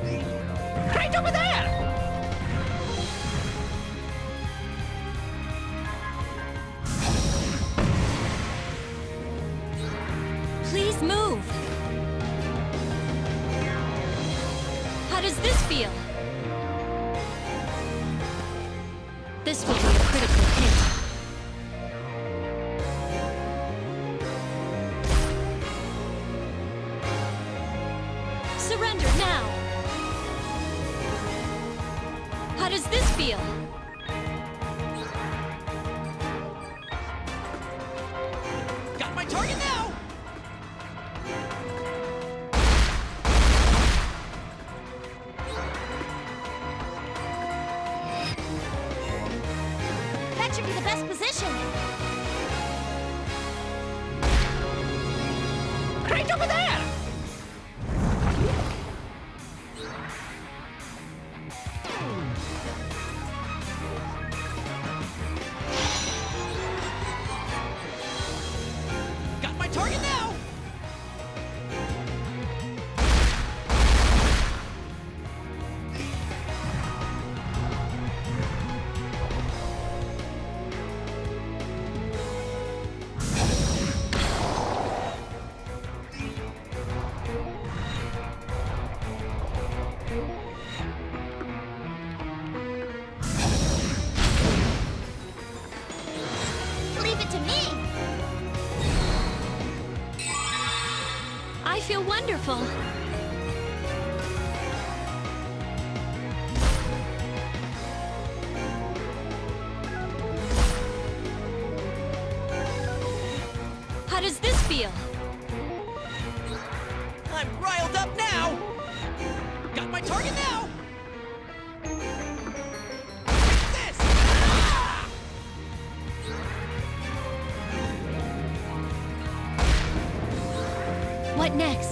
Right over there! Please move! How does this feel? This will be critical. Feel? Got my target now! That should be the best position! Right over there! I feel wonderful. How does this feel? I'm riled up now! Got my target now! Next?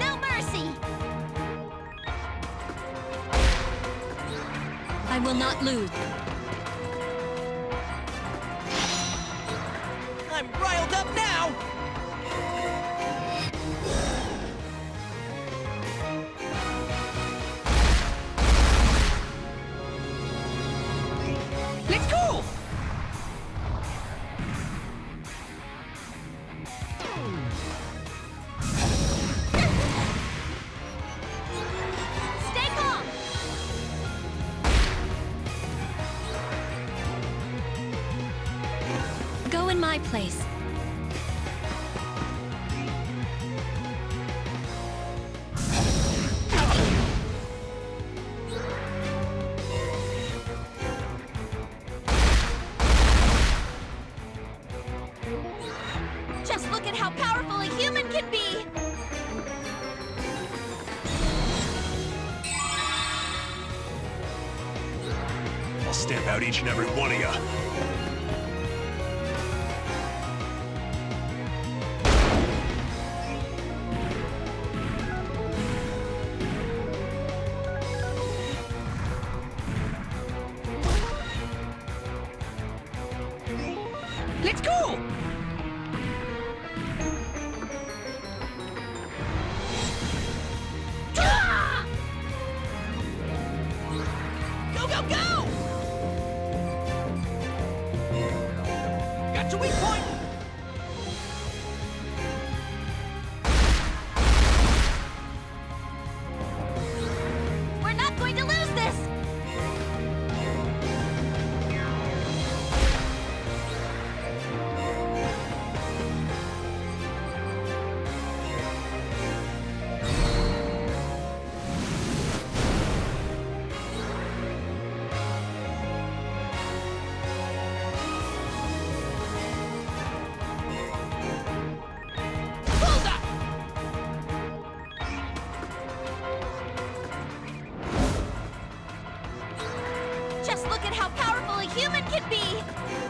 No mercy! I will not lose. I'm riled up now! My place. Just look at how powerful a human can be! I'll stamp out each and every one of you. Let's go! Ah! Go, go, go! Got your weak point! Human can be!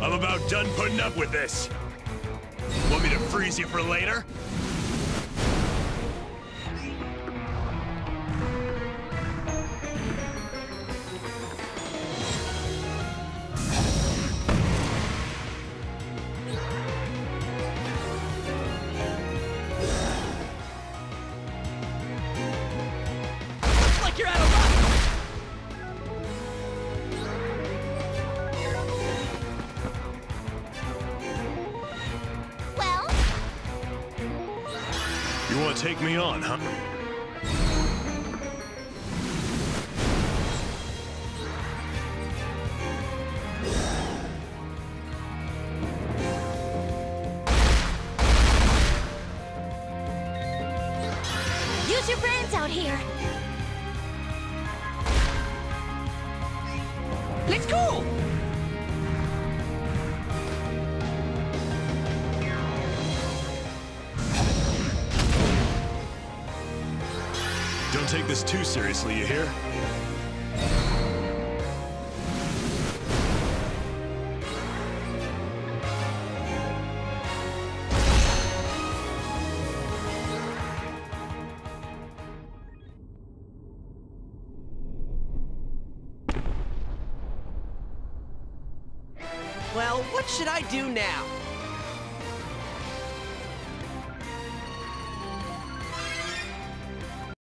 I'm about done putting up with this. Want me to freeze you for later? You want to take me on, huh? use your brains out here. Let's go! Don't take this too seriously, you hear? Well, what should I do now?